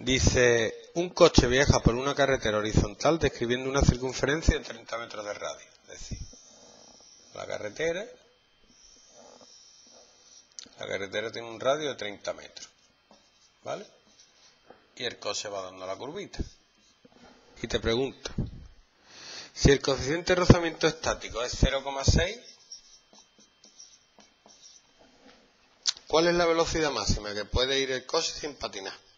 Dice, un coche viaja por una carretera horizontal describiendo una circunferencia de 30 metros de radio. Es decir, la carretera, la carretera tiene un radio de 30 metros. ¿Vale? Y el coche va dando la curvita. Y te pregunto, si el coeficiente de rozamiento estático es 0,6, ¿cuál es la velocidad máxima que puede ir el coche sin patinar?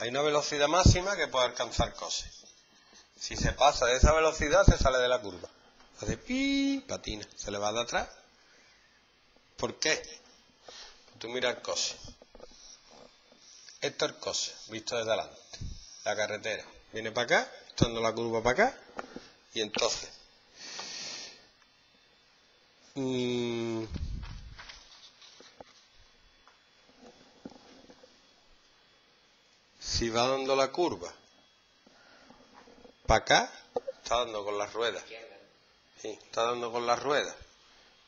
Hay una velocidad máxima que puede alcanzar coche. Si se pasa de esa velocidad, se sale de la curva. Hace pi, patina, se le va de atrás. ¿Por qué? Tú miras coche. Esto es coche, visto desde adelante. La carretera. Viene para acá, estando la curva para acá. Y entonces. Mmm, si va dando la curva para acá, está dando con las ruedas. Está dando con las ruedas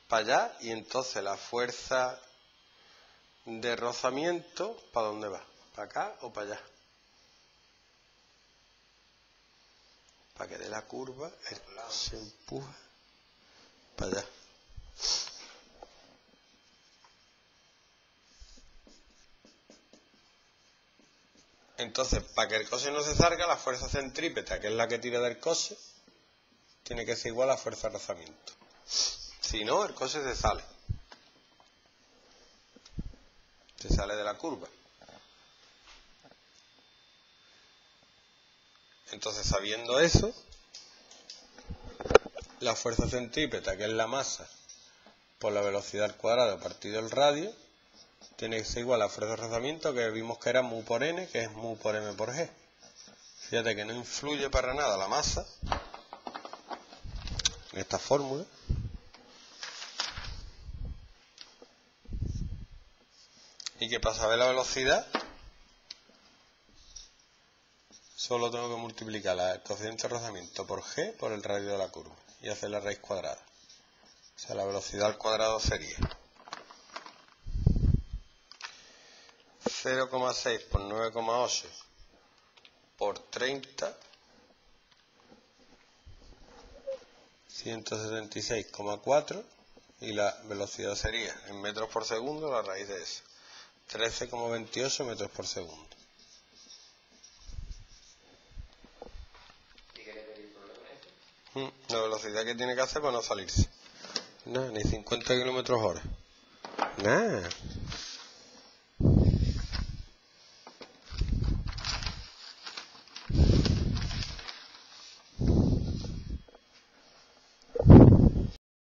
para allá y entonces la fuerza de rozamiento, ¿para dónde va? ¿Para acá o para allá? Para que dé la curva, se empuja para allá. Entonces, para que el coche no se salga, la fuerza centrípeta, que es la que tira del coche, tiene que ser igual a la fuerza de rozamiento. Si no, el coche se sale. Se sale de la curva. Entonces, sabiendo eso, la fuerza centrípeta, que es la masa, por la velocidad al cuadrado partido el radio, tiene que ser igual a fuerza de rozamiento que vimos que era mu por n, que es mu por m por g. Fíjate que no influye para nada la masa en esta fórmula. Y que para saber la velocidad, solo tengo que multiplicar el coeficiente de rozamiento por g por el radio de la curva y hacer la raíz cuadrada. O sea, la velocidad al cuadrado sería 0,6 por 9,8 por 30 176,4 y la velocidad sería en metros por segundo la raíz de eso 13,28 metros por segundo. Mm, la velocidad que tiene que hacer para no salirse. Nada, ni 50 kilómetros hora. Nada